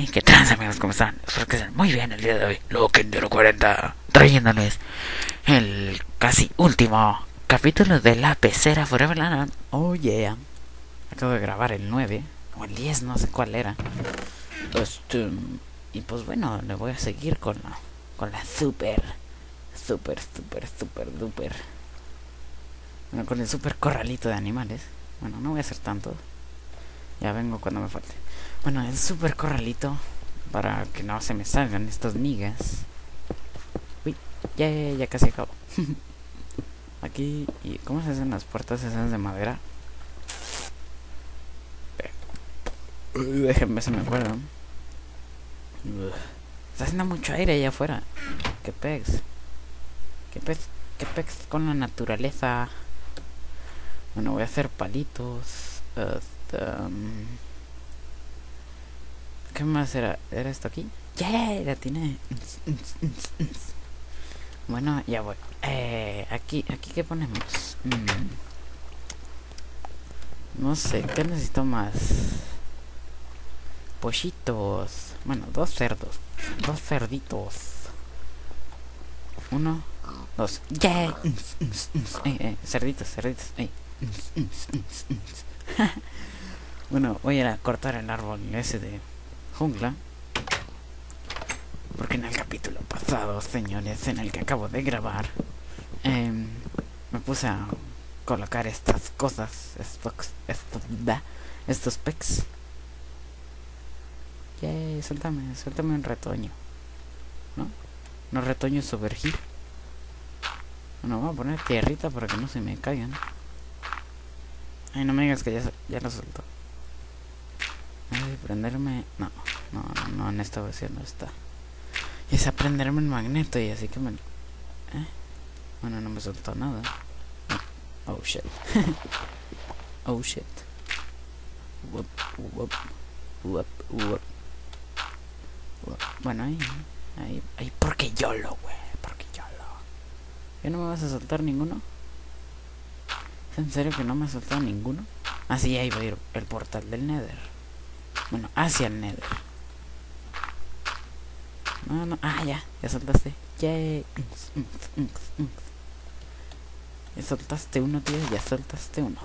¿Qué tal amigos? ¿Cómo están? Espero que estén muy bien el día de hoy. Loquendero 40 trayéndoles el casi último capítulo de La Pecera Forever Land. Oh yeah. Acabo de grabar el 9 o el 10, no sé cuál era. Este, y pues bueno, le voy a seguir con la, con la super, super, super, super, duper. Bueno, con el super corralito de animales. Bueno, no voy a hacer tanto. Ya vengo cuando me falte. Bueno, el super corralito para que no se me salgan estos migas. Uy, ya, ya, ya casi acabo. Aquí, ¿y cómo se hacen las puertas esas de madera? Uy, déjenme, se me acuerdo. Está haciendo mucho aire allá afuera. ¿Qué pex? ¿Qué pex? ¿Qué pex con la naturaleza? Bueno, voy a hacer palitos. Este, um, ¿Qué más era? ¿Era esto aquí? ¡Yeah! La tiene. Bueno, ya voy. Eh, aquí, aquí qué ponemos. Mm. No sé, ¿qué necesito más? Pollitos. Bueno, dos cerdos. Dos cerditos. Uno, dos. ¡Yeah! Eh, eh, cerditos, cerditos. Eh. bueno, voy a cortar el árbol ese de jungla. Porque en el capítulo pasado, señores, en el que acabo de grabar, eh, me puse a colocar estas cosas, estos, estos, da, estos pecs. Yay, suéltame, suéltame un retoño. ¿No? No retoño sumergir. Bueno, voy a poner tierrita para que no se me caigan. Ay, no me digas que ya, ya lo soltó. Prenderme... No, no, no, en esta versión no está. Es aprenderme el magneto y así que me... ¿Eh? Bueno, no me soltó nada. Oh, shit. oh, shit. Bueno, ahí, ahí, ahí, porque yo lo, güey, porque yo lo. ¿Ya no me vas a soltar ninguno? ¿Es en serio que no me ha soltado ninguno? Ah, sí, ahí va a ir el portal del Nether. Bueno, hacia el Nether. No, no, ah, ya, ya soltaste. Yay. Ya soltaste uno, tío, ya soltaste uno.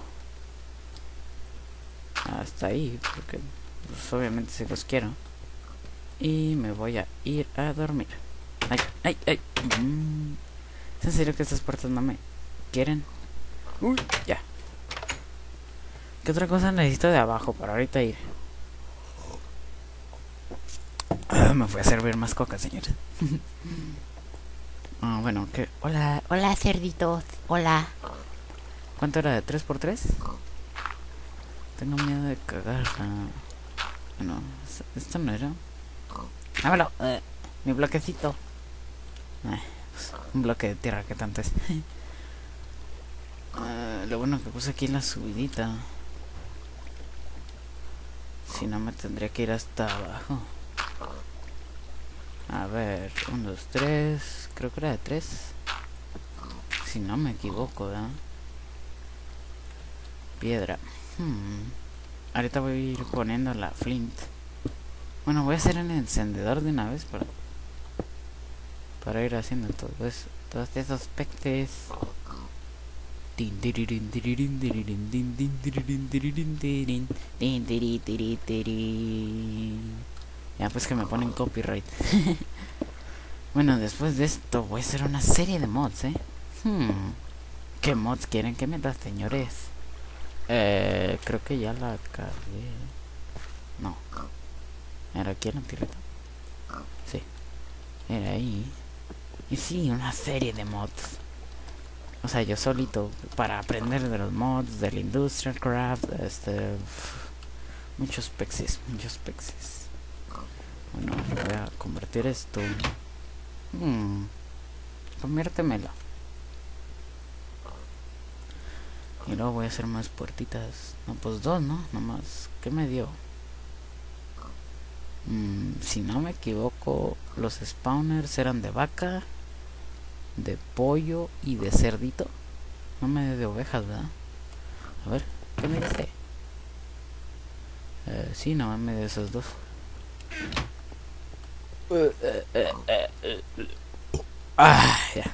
Hasta ahí, porque pues, obviamente si los quiero. Y me voy a ir a dormir. Ay, ay, ay. Mm. ¿Es en serio que estas puertas no me quieren? Uy, ya. ¿Qué otra cosa necesito de abajo para ahorita ir? Ah, me voy a servir más coca, señores. ah, bueno, que... Hola, hola, cerditos. Hola. ¿Cuánto era de 3x3? Tengo miedo de cagar. Ah, bueno, esto no era. Dámelo. Eh, mi bloquecito. Eh, pues, un bloque de tierra que tanto es. uh, lo bueno que puse aquí la subidita. Si no me tendría que ir hasta abajo. A ver, 1, 2, 3. Creo que era de 3. Si no me equivoco, ¿verdad? Piedra. Hmm. Ahorita voy a ir poniendo la flint. Bueno, voy a hacer un encendedor de una vez para para ir haciendo todo eso, todos esos peces. Ya pues que me ponen copyright. bueno, después de esto voy a hacer una serie de mods, ¿eh? Hmm. ¿Qué mods quieren que metas, señores? Eh, creo que ya la cargué. No. ¿Era aquí en la tierrita? Sí. Era ahí. Y sí, una serie de mods. O sea, yo solito para aprender de los mods, del Industrial Craft, este... Muchos pexes, muchos pexes. Bueno, voy a convertir esto. Hmm. Conviértemelo. Y luego voy a hacer más puertitas. No, pues dos, ¿no? Nomás. ¿Qué me dio? Mm, si no me equivoco, los spawners eran de vaca, de pollo y de cerdito. No me de ovejas, ¿verdad? A ver, ¿qué me dice? Eh, sí, no me de esos dos. Ah, ya.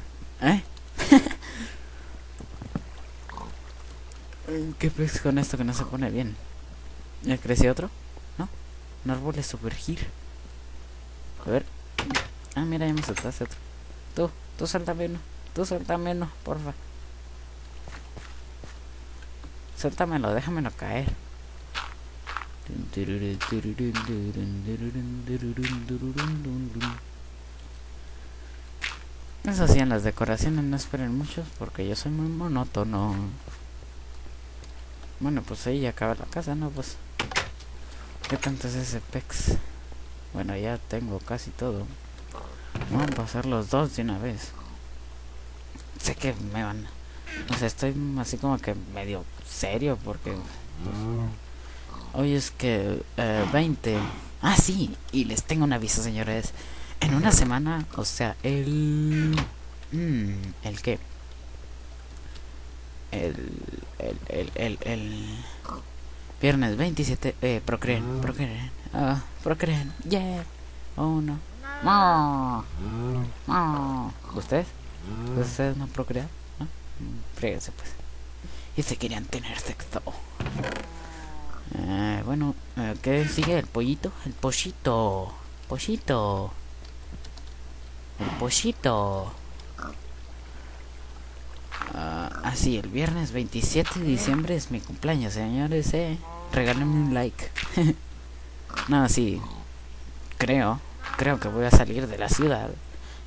¿Eh? ¿Qué pez con esto que no se pone bien? ¿Ya creció otro? ¿No? Un árbol es sumergir. A ver. Ah, mira, ya me soltaste otro. Tú, tú suéltame uno. Tú suéltame uno, porfa. Suéltamelo, déjamelo caer. Eso sí, las decoraciones no esperen muchos porque yo soy muy monótono. Bueno, pues ahí ya acaba la casa, ¿no? Pues... ¿Qué tanto es ese pex? Bueno, ya tengo casi todo. Vamos a pasar los dos de una vez. Sé que me van... O sea, estoy así como que medio serio porque... Pues, hoy es que... Eh, 20... Ah, sí. Y les tengo un aviso, señores. En una semana, o sea, el... Mm, ¿El qué? El, el, el, el, el viernes 27, eh, procreen, procreen, ah, procreen, yeah, oh no, no, no, ¿ustedes? ¿Ustedes no procrean? ¿No? Fríguense pues. Y se querían tener sexo. Eh, bueno, eh, ¿qué sigue? ¿El pollito? El pollito, pollito, el pollito. Así, el viernes 27 de diciembre es mi cumpleaños, señores, eh. Regálenme un like. no, sí. Creo, creo que voy a salir de la ciudad.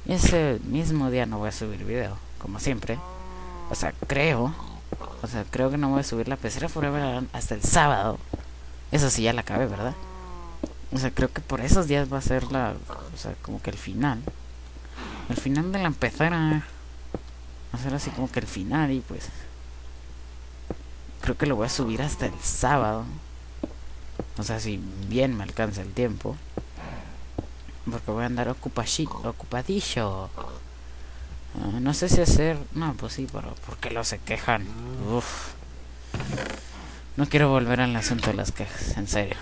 Y ese mismo día no voy a subir video, como siempre. O sea, creo. O sea, creo que no voy a subir la pecera Forever hasta el sábado. Eso sí, ya la acabé, ¿verdad? O sea, creo que por esos días va a ser la. O sea, como que el final. El final de la pecera va a ser así como que el final y pues creo que lo voy a subir hasta el sábado o sea si bien me alcanza el tiempo porque voy a andar ocupadillo uh, no sé si hacer no pues sí pero porque lo se quejan Uf. No quiero volver al asunto de las quejas en serio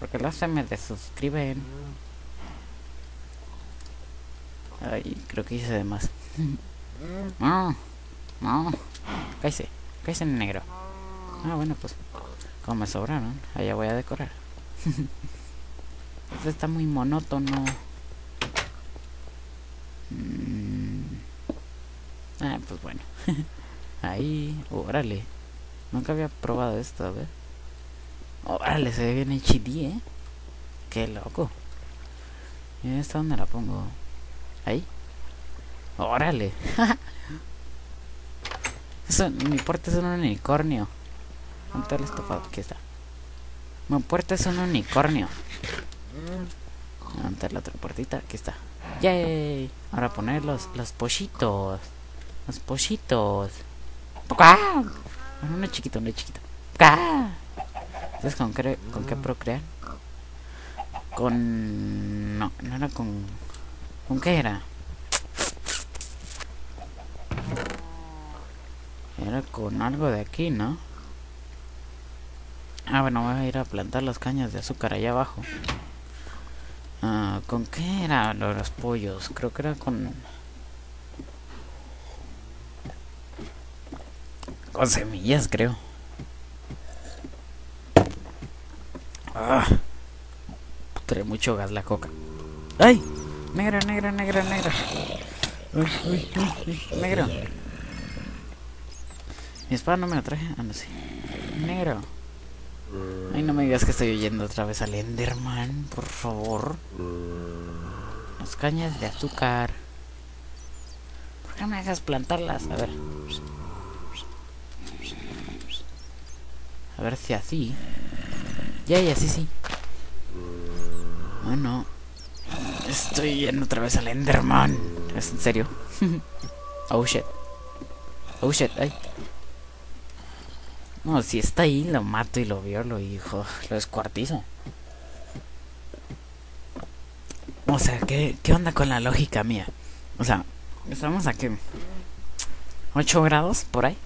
porque lo se me desuscriben Ay, creo que hice de más. No, no. Cállese, cállese en negro. Ah, bueno, pues. Como me sobraron, allá voy a decorar. Esto está muy monótono. Mm. Ah, pues bueno. Ahí, órale. Nunca había probado esto, a ver. Órale, se ve bien HD, ¿eh? Qué loco. ¿Y esta dónde la pongo? Ahí. Órale. Mi puerta es un unicornio. ¿Dónde el estofado? Aquí está. Mi puerta es un unicornio. ¿Dónde la otra puertita? Aquí está. ¡Yay! Ahora poner los, los pollitos. Los pollitos. ¡Ah! Uno chiquito, uno chiquito. ¡Ah! ¿Sabes con qué, con qué procrear? Con... No, no era con ¿Con qué era? Era con algo de aquí, ¿no? Ah, bueno, voy a ir a plantar las cañas de azúcar allá abajo. Ah, ¿Con qué era lo de los pollos? Creo que era con... Con semillas, creo. Ah. Trae mucho gas la coca. ¡Ay! Negro, negro, negro, negro. Uy, uy, uy, negro. Mi espada no me la traje. Ah, no. Negro. Ay, no me digas que estoy oyendo otra vez al Enderman, por favor. Las cañas de azúcar. ¿Por qué me dejas plantarlas? A ver. A ver si así. Ya, ya, sí, sí. Bueno. Estoy yendo otra vez al Enderman. ¿Es en serio? oh shit. Oh shit, ay. No, si está ahí, lo mato y lo violo y hijo, lo descuartizo. O sea, ¿qué, ¿qué onda con la lógica mía? O sea, estamos aquí. 8 grados por ahí.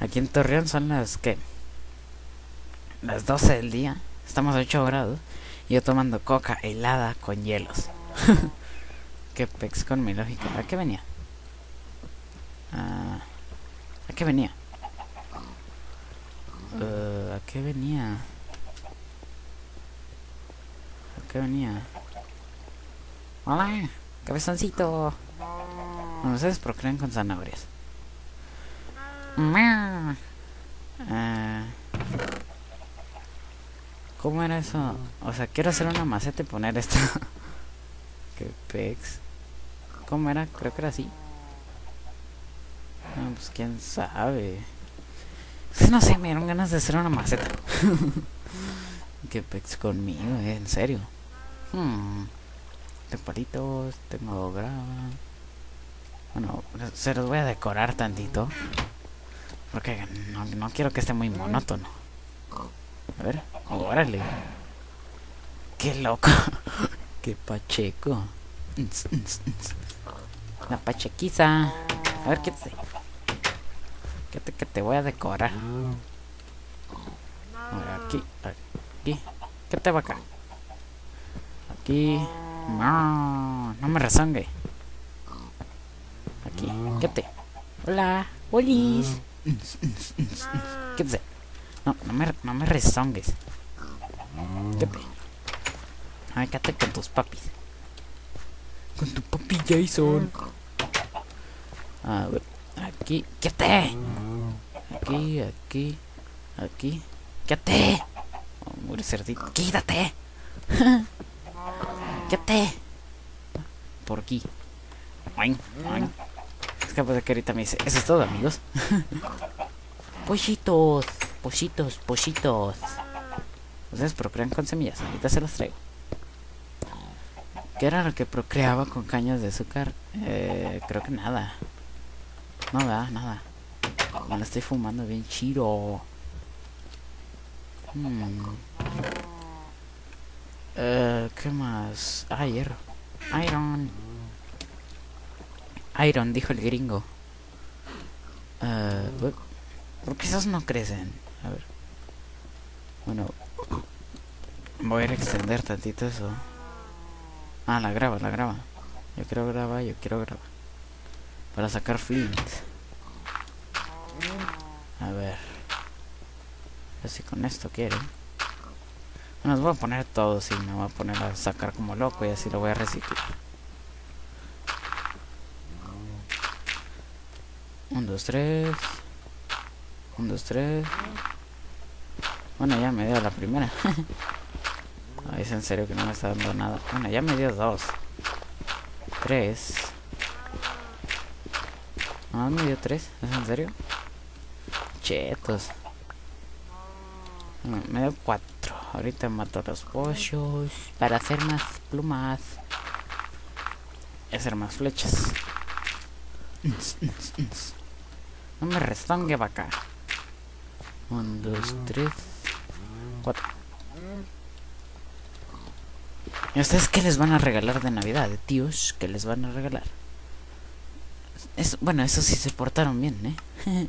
Aquí en Torreón son las que. Las 12 del día. Estamos a 8 grados. Y yo tomando coca helada con hielos. qué pex con mi lógica. ¿A qué venía? Ah, ¿A qué venía? Uh, ¿A qué venía? ¿A qué venía? Hola, cabezoncito. No, ustedes procrean con zanahorias. Miau. ¿Cómo era eso? O sea, quiero hacer una maceta y poner esto. Qué pex. ¿Cómo era? Creo que era así. Ah, pues quién sabe. No sé, me dieron ganas de hacer una maceta. Qué pex conmigo, eh, en serio. Hmm. Tengo palitos, tengo grava. Bueno, se los voy a decorar tantito. Porque no quiero que esté muy monótono. A ver, órale. Qué loco. Qué pacheco. La pachequiza. A ver, quédate. Quédate que te voy a decorar. A ver, aquí, aquí. ¿Qué te va acá? Aquí. No, no me rezongue. Aquí, quédate. Hola, Olis. Quédate. No, no me, no me rezongues. Quédate. Ay, quédate con tus papis. Con tu papi Jason. A ver, aquí, quédate. Aquí, aquí, aquí. Quédate. Oh, muere cerdito. Quédate. Quédate. Por aquí. Es capaz de que ahorita me dice, eso es todo, amigos. pollitos, pollitos, pollitos. Ustedes procrean con semillas, ahorita se los traigo. ¿Qué era lo que procreaba con cañas de azúcar? Eh, creo que nada. No, da, nada. Me la estoy fumando bien chido. Hmm. Eh, ¿Qué más? Ah, hierro. Iron. Iron, dijo el gringo. Eh, ¿Por qué esos no crecen? A ver. Bueno. Voy a extender tantito eso. Ah, la grava, la grava. Yo quiero grava, yo quiero grava. Para sacar flint. A ver. Así con esto quiero. Bueno, los voy a poner todos y me voy a poner a sacar como loco y así lo voy a reciclar. Un, dos, tres. Un, dos, tres. Bueno, ya me dio la primera. Ay, es en serio que no me está dando nada. Bueno, ya me dio dos. Tres. Ah, me dio tres. ¿Es en serio? Chetos. Bueno, me dio cuatro. Ahorita mato los pollos. Para hacer más plumas. Y hacer más flechas. No me restongue vaca. Un, dos, tres, ¿Y ustedes qué les van a regalar de Navidad, tíos? ¿Qué les van a regalar? Es, bueno, eso sí se portaron bien, ¿eh?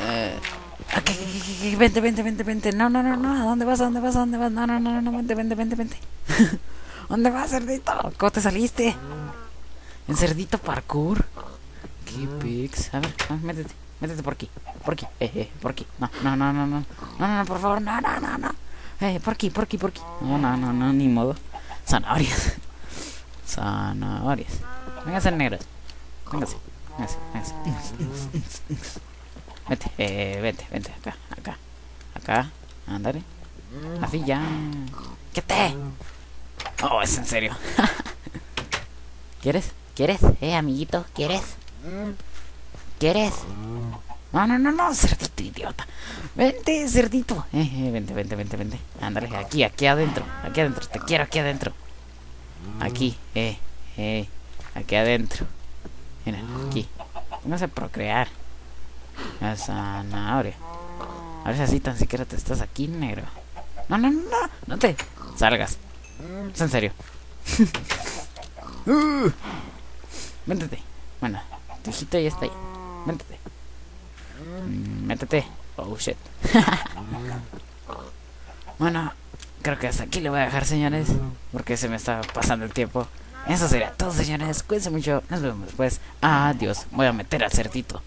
eh aquí, aquí, aquí, vente, vente, vente, vente. No, no, no, no. ¿A dónde vas? ¿A dónde vas? ¿A dónde vas? No, no, no, no, vente, vente, vente, vente. ¿Dónde vas, cerdito? ¿Cómo te saliste? ¿En cerdito parkour? ¿Qué pics? A ver, métete, métete por aquí, por aquí, eh, eh, por aquí. No, no, no, no, no, no, no, por favor, no, no, no, no. Eh, por aquí, por aquí, por aquí. No, no, no, no, ni modo. Zanahorias. Zanahorias. Véngase, negros. Véngase, véngase, véngase. Vete, eh, vete, vete, acá, acá, acá. Ándale. Así ya. ¿Qué te? Oh, es en serio. ¿Quieres? ¿Quieres? Eh, amiguito, ¿quieres? ¿Quieres? No, no, no, no, cerdito idiota. Vente, cerdito. Eh, eh, vente, vente, vente, vente. Ándale, aquí, aquí adentro. Aquí adentro, te quiero aquí adentro. Aquí, eh, eh. Aquí adentro. Mira, aquí. Vamos a procrear. La zanahoria. A ver si así tan siquiera te estás aquí, negro. No, no, no, no, no te salgas. Es en serio. Métete. Bueno, tu hijito ya está ahí. Métete. Métete. Oh shit. bueno, creo que hasta aquí le voy a dejar, señores, porque se me está pasando el tiempo. Eso sería todo, señores. Cuídense mucho. Nos vemos después. Adiós. Voy a meter al cerdito.